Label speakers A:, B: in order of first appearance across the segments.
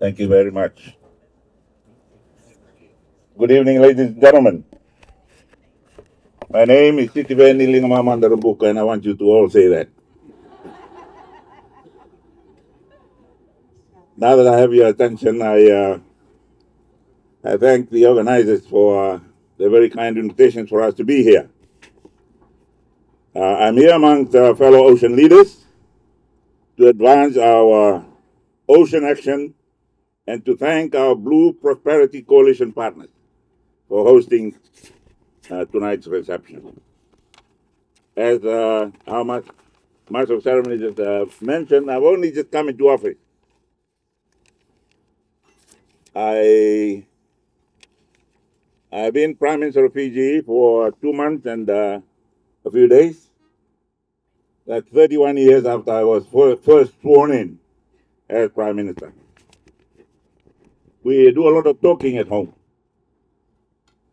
A: Thank you very much. Good evening, ladies and gentlemen. My name is Sitiveni Ligamamada Rabuka, and I want you to all say that. Now that I have your attention, I, uh, I thank the organizers for uh, the very kind invitation for us to be here. Uh, I'm here amongst fellow ocean leaders to advance our ocean action and to thank our Blue Prosperity Coalition partners for hosting uh, tonight's reception. As uh, our mas- Master of Ceremony just uh, mentioned, I've only just come into office. I I've been Prime Minister of Fiji for two months and uh, a few days. That's 31 years after I was first sworn in as Prime Minister. We do a lot of talking at home.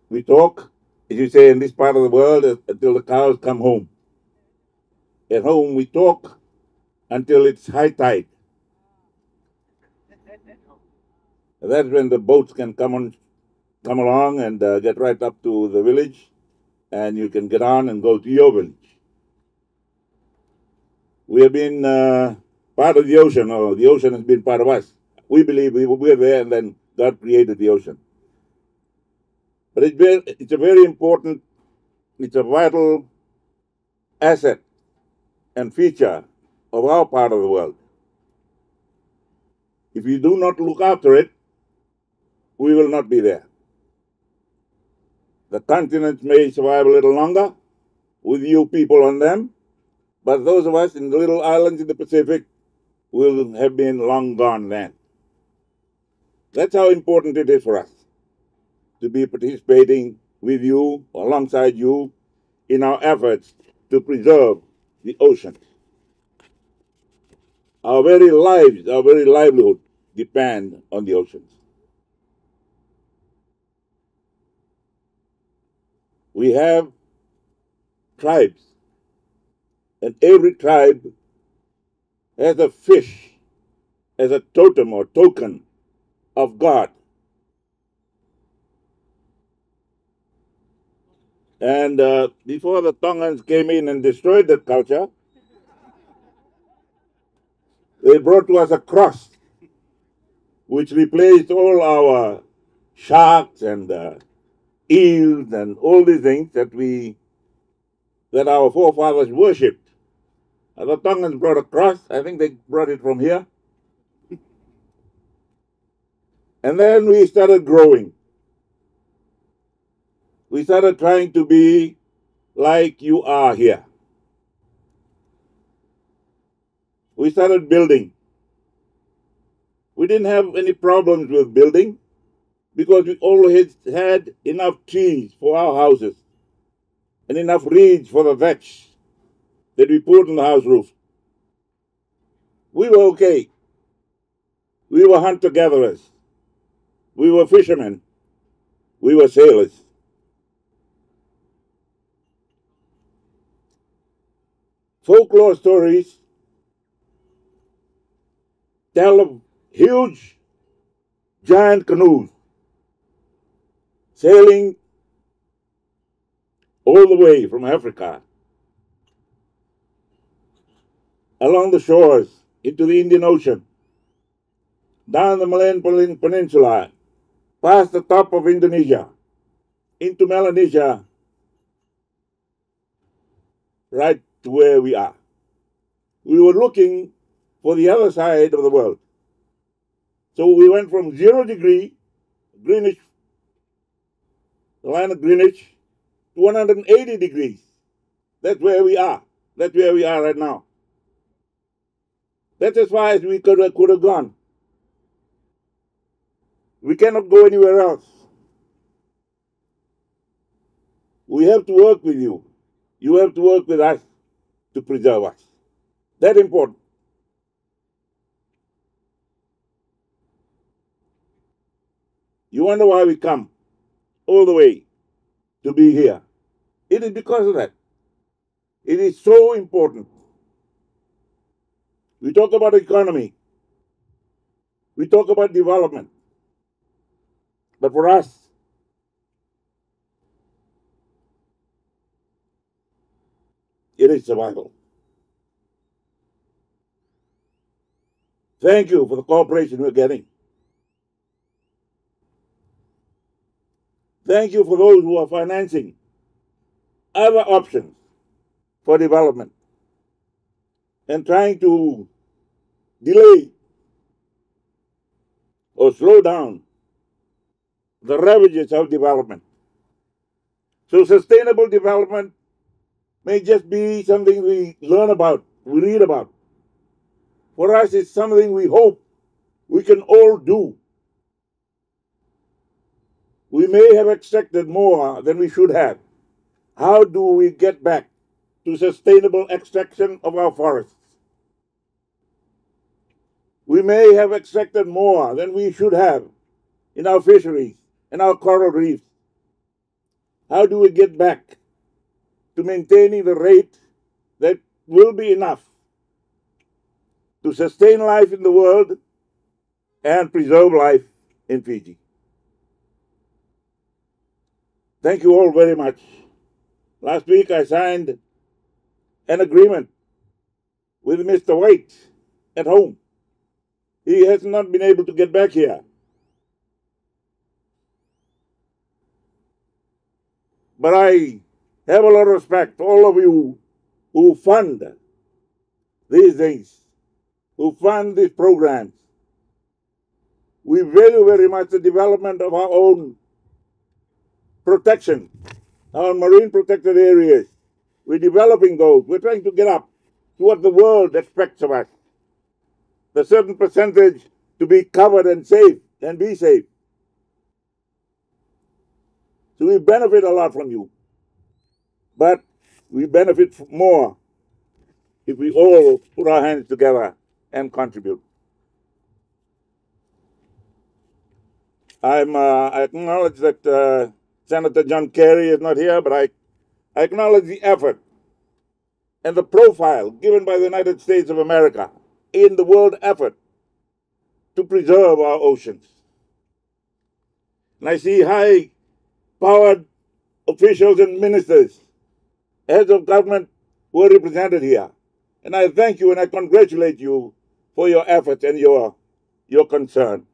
A: We talk, as you say, in this part of the world uh, until the cows come home. At home, we talk until it's high tide. That's when the boats can come on, come along and uh, get right up to the village, and you can get on and go to your village. We have been uh, part of the ocean, or the ocean has been part of us. We believe we were there, and then God created the ocean. But it's, it's a very important, it's a vital asset and feature of our part of the world. If you do not look after it, we will not be there. The continents may survive a little longer with you people on them, but those of us in the little islands in the Pacific will have been long gone then. That's how important it is for us to be participating with you, alongside you, in our efforts to preserve the ocean. Our very lives, our very livelihood depend on the oceans. We have tribes, and every tribe has a fish as a totem or token of God. And uh, before the Tongans came in and destroyed that culture, they brought to us a cross which replaced all our sharks and uh, eels and all these things that we that our forefathers worshipped. Uh, the Tongans brought a cross. I think they brought it from here. And then we started growing. We started trying to be like you are here. We started building. We didn't have any problems with building because we always had enough trees for our houses and enough reeds for the thatch that we put on the house roof. We were okay. We were hunter gatherers. We were fishermen. We were sailors. Folklore stories tell of huge, giant canoes sailing all the way from Africa along the shores into the Indian Ocean, down the Malayan Peninsula, past the top of Indonesia, into Melanesia, right to where we are. We were looking for the other side of the world. So we went from zero degree, Greenwich, the line of Greenwich, to 180 degrees. That's where we are. That's where we are right now. That's as far as we could, could have gone. We cannot go anywhere else. We have to work with you. You have to work with us to preserve us. That important. You wonder why we come all the way to be here. It is because of that. It is so important. We talk about economy. We talk about development. But for us, it is survival. Thank you for the cooperation we're getting. Thank you for those who are financing other options for development and trying to delay or slow down the ravages of development. So sustainable development may just be something we learn about, we read about. For us, it's something we hope we can all do. We may have extracted more than we should have. How do we get back to sustainable extraction of our forests? We may have extracted more than we should have in our fisheries and our coral reefs. How do we get back to maintaining the rate that will be enough to sustain life in the world and preserve life in Fiji? Thank you all very much. Last week I signed an agreement with Mr. Waitt at home. He has not been able to get back here. But I have a lot of respect for all of you who fund these things, who fund these programs. We value very much the development of our own protection, our marine protected areas. We're developing those. We're trying to get up to what the world expects of us. A certain percentage to be covered and safe and be safe. So we benefit a lot from you. But we benefit more if we all put our hands together and contribute. I'm, uh, I acknowledge that uh, Senator John Kerry is not here, but I, I acknowledge the effort and the profile given by the United States of America in the world effort to preserve our oceans. And I see high powered officials and ministers, heads of government who are represented here. And I thank you and I congratulate you for your efforts and your, your concern.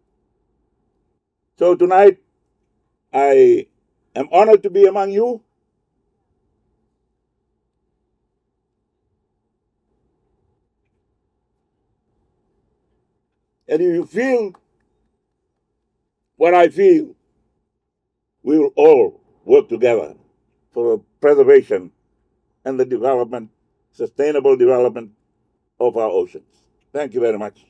A: So tonight, I am honored to be among you. And if you feel what I feel, we will all work together for the preservation and the development, sustainable development of our oceans. Thank you very much.